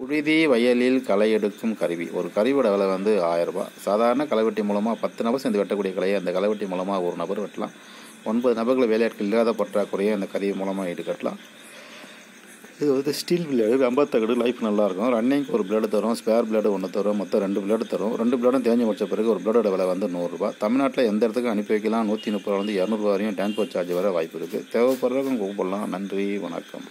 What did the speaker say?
புழுதி வயலில் களை எடுக்கும் கருவி. ஒரு கருவியோட விலை வந்து ஆயிரம் ரூபாய். சாதாரண களைவெட்டி மூலமாக பத்து நபர் சேர்ந்து வெட்டக்கூடிய கலையை அந்த களைவெட்டி மூலமாக ஒரு நபர் வெட்டலாம். ஒன்பது நபர்கள் வேலையாட்கள் இல்லாத பற்றாக்குறையை அந்த கருவி மூலமாக ஈடுகட்டலாம் இது வந்து ஸ்டீல் பிளேடு. வெம்பத்தகடு லைஃப் நல்லாயிருக்கும் ரன்னிங்க்கு ஒரு பிளேடு தரும். ஸ்பேர் பிளேடு ஒன்று தரும். மொத்தம் ரெண்டு பிளேடு தரும். ரெண்டு பிளேடும் தேஞ்சு முடிச்ச பிறகு ஒரு பிளேடோட விலை வந்து நூறுரூபா தமிழ்நாட்டில் எந்த இடத்துக்கு அனுப்பி வைக்கலாம். நூற்றி முப்பது வந்து இரநூறுவா வரையும் டிரான்ஸ்போர்ட் சார்ஜ் வர வாய்ப்பு இருக்குது தேவைப்படுறவங்க கூப்பிடலாம். நன்றி. வணக்கம்.